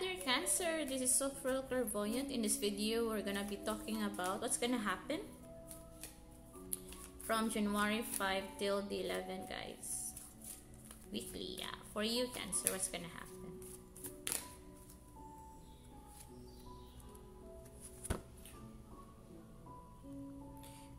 dear Cancer. This is Sopheriel Clairvoyant. In this video, we're gonna be talking about what's gonna happen from January 5 till the 11, guys. Weekly, yeah. For you, Cancer, what's gonna happen?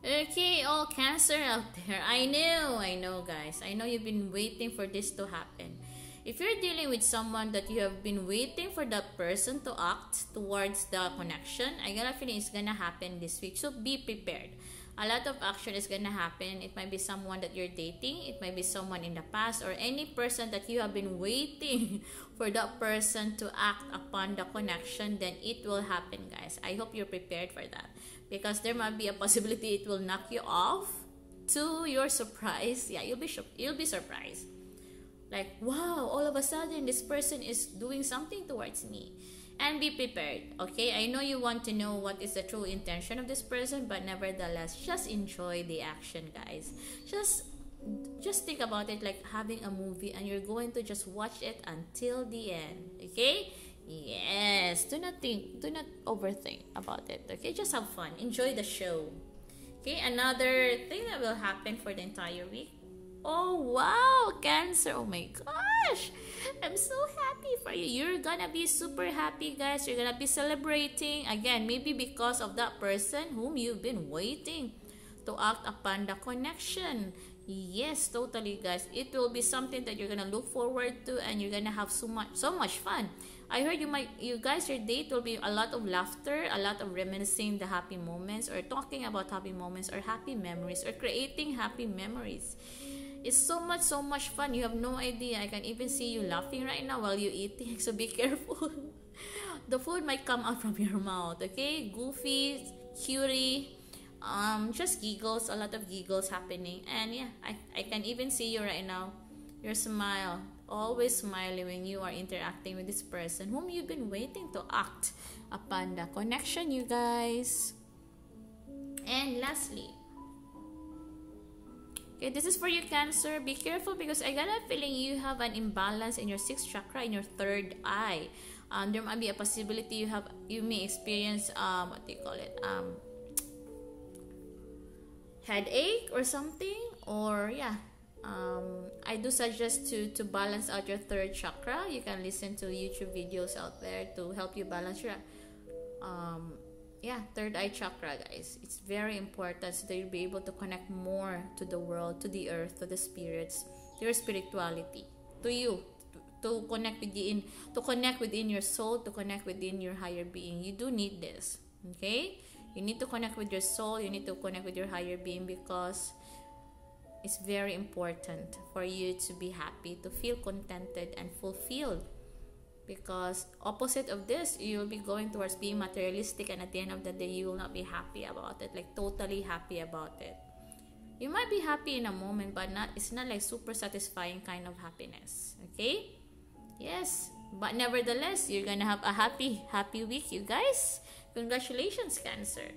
Okay, all Cancer out there. I know, I know, guys. I know you've been waiting for this to happen. If you're dealing with someone that you have been waiting for that person to act towards the connection, I got a feeling it's gonna happen this week. So be prepared. A lot of action is gonna happen. It might be someone that you're dating, it might be someone in the past, or any person that you have been waiting for that person to act upon the connection, then it will happen, guys. I hope you're prepared for that. Because there might be a possibility it will knock you off to your surprise. Yeah, you'll be you'll be surprised like wow all of a sudden this person is doing something towards me. And be prepared okay? I know you want to know what is the true intention of this person but nevertheless just enjoy the action guys. Just just think about it like having a movie and you're going to just watch it until the end okay? Yes do not think do not overthink about it okay? Just have fun. Enjoy the show okay? Another thing that will happen for the entire week Oh wow, Cancer. Oh my gosh. I'm so happy for you. You're gonna be super happy, guys. You're gonna be celebrating. Again, maybe because of that person whom you've been waiting to act upon the connection. Yes, totally, guys. It will be something that you're gonna look forward to and you're gonna have so much so much fun. I heard you might you guys your date will be a lot of laughter, a lot of reminiscing the happy moments or talking about happy moments or happy memories or creating happy memories. It's so much, so much fun. You have no idea. I can even see you laughing right now while you're eating. So be careful. the food might come out from your mouth. Okay, goofy, cutie, um, just giggles. A lot of giggles happening. And yeah, I I can even see you right now. Your smile, always smiling when you are interacting with this person whom you've been waiting to act upon the connection, you guys. And lastly, Okay, this is for you, Cancer. Be careful because I got a feeling you have an imbalance in your sixth chakra in your third eye. Um, there might be a possibility you have you may experience um what do you call it um headache or something or yeah um, I do suggest to to balance out your third chakra. You can listen to YouTube videos out there to help you balance your um, yeah third eye chakra guys. It's very important so that you'll be able to connect more to the world to the earth to the spirits to your spirituality to you to, to connect within to connect within your soul to connect within your higher being. You do need this okay? You need to connect with your soul you need to connect with your higher being because it's very important for you to be happy to feel contented and fulfilled because opposite of this you will be going towards being materialistic and at the end of the day you will not be happy about it like totally happy about it. You might be happy in a moment but not it's not like super satisfying kind of happiness okay? Yes but nevertheless you're gonna have a happy happy week you guys. Congratulations cancer